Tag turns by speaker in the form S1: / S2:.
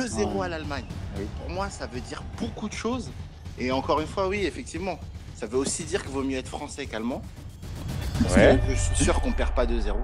S1: 2-0 ah. à l'Allemagne. Ah Pour moi, ça veut dire beaucoup de choses. Et encore une fois, oui, effectivement, ça veut aussi dire qu'il vaut mieux être français qu'allemand. Parce que Je suis sûr qu'on perd pas 2-0.